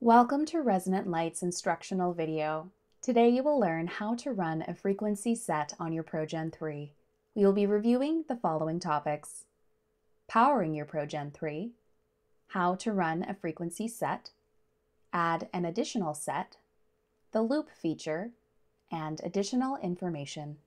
Welcome to Resonant Light's instructional video. Today you will learn how to run a frequency set on your ProGen 3. We will be reviewing the following topics. Powering your ProGen 3, how to run a frequency set, add an additional set, the loop feature, and additional information.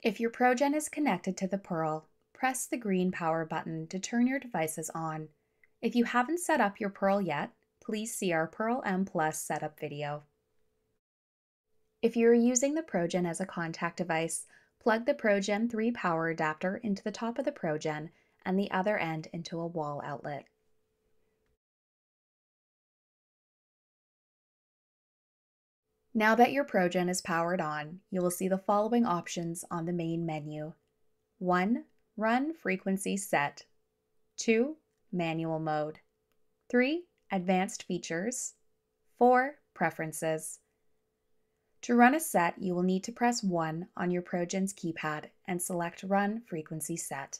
If your ProGen is connected to the Pearl, press the green power button to turn your devices on. If you haven't set up your Pearl yet, please see our Pearl M Plus setup video. If you are using the ProGen as a contact device, plug the ProGen 3 power adapter into the top of the ProGen and the other end into a wall outlet. Now that your ProGen is powered on, you will see the following options on the main menu. 1. Run frequency set. 2. Manual mode. 3. Advanced features. 4. Preferences. To run a set, you will need to press 1 on your ProGen's keypad and select Run Frequency Set.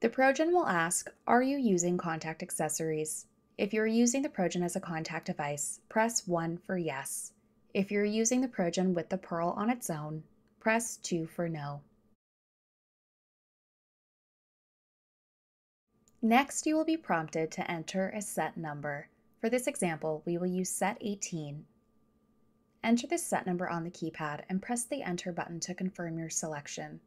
The ProGen will ask, are you using contact accessories? If you're using the ProGen as a contact device, press 1 for yes. If you're using the ProGen with the Pearl on its own, press 2 for no. Next, you will be prompted to enter a set number. For this example, we will use set 18. Enter the set number on the keypad and press the enter button to confirm your selection.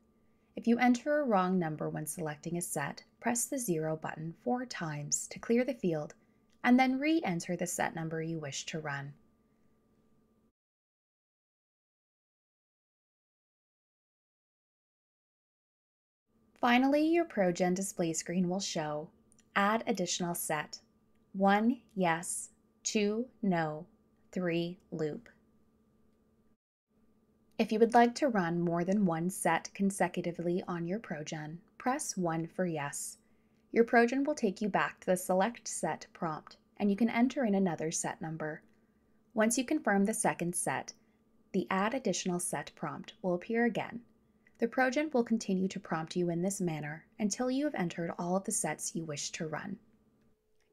If you enter a wrong number when selecting a set, press the zero button four times to clear the field and then re-enter the set number you wish to run. Finally, your ProGen display screen will show Add additional set 1 yes, 2 no, 3 loop. If you would like to run more than one set consecutively on your ProGen, press 1 for yes. Your ProGen will take you back to the Select Set prompt, and you can enter in another set number. Once you confirm the second set, the Add Additional Set prompt will appear again, the ProGen will continue to prompt you in this manner until you have entered all of the sets you wish to run.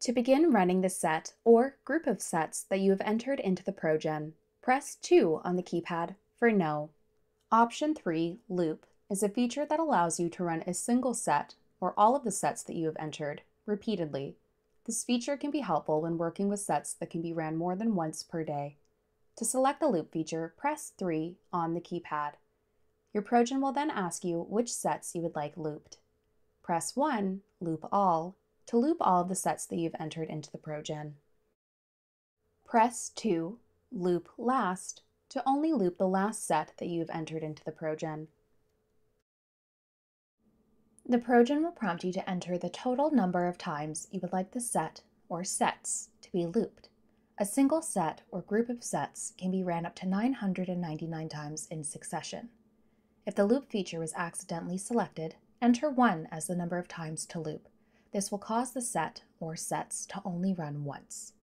To begin running the set or group of sets that you have entered into the ProGen, press 2 on the keypad for No. Option 3, Loop, is a feature that allows you to run a single set or all of the sets that you have entered repeatedly. This feature can be helpful when working with sets that can be ran more than once per day. To select the loop feature, press 3 on the keypad. Your ProGen will then ask you which sets you would like looped. Press 1, Loop All, to loop all of the sets that you've entered into the ProGen. Press 2, Loop Last, to only loop the last set that you've entered into the ProGen. The ProGen will prompt you to enter the total number of times you would like the set, or sets, to be looped. A single set or group of sets can be ran up to 999 times in succession. If the loop feature was accidentally selected, enter 1 as the number of times to loop. This will cause the set or sets to only run once.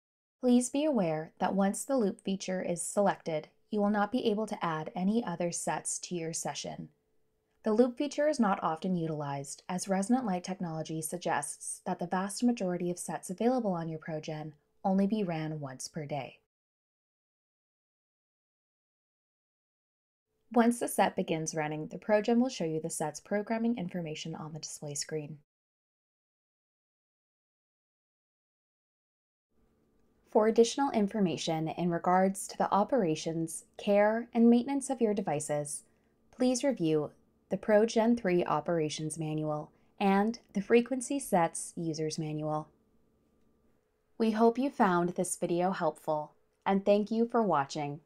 Please be aware that once the loop feature is selected, you will not be able to add any other sets to your session. The loop feature is not often utilized, as Resonant Light technology suggests that the vast majority of sets available on your ProGen only be ran once per day. Once the set begins running, the ProGen will show you the set's programming information on the display screen. For additional information in regards to the operations, care, and maintenance of your devices, please review the ProGen 3 Operations Manual and the Frequency Sets User's Manual. We hope you found this video helpful, and thank you for watching.